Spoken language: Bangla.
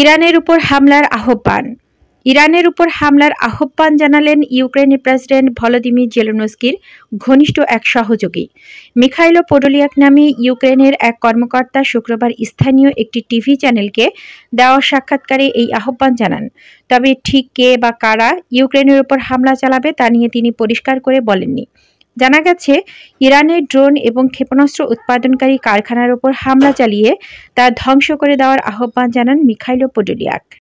ইরানের উপর হামলার আহ্বান। ইরানের উপর হামলার আহ্বান জানালেন ইউক্রেনের প্রেসিডেন্ট ভলোদিমির জেলোনস্কির ঘনিষ্ঠ এক সহযোগী। মিখাইলো পোডোলিয়াক নামে ইউক্রেনের এক কর্মকর্তা শুক্রবার স্থানীয় একটি টিভি চ্যানেলকে দেওয়া সাক্ষাৎকারে এই আহ্বান জানান। তবে ঠিক কে বা কারা ইউক্রেনের উপর হামলা চালাবে তা নিয়ে তিনি পরিষ্কার করে বলেননি। জানা গেছে, ইরানের ড্রোন এবং ক্ষেপণাস্ত্র উৎপাদনকারী কারখানার ওপর হামলা চালিয়ে তা ধ্বংস করে দেওয়ার আহ্বান জানান মিখাইলো পোডোলিয়াক।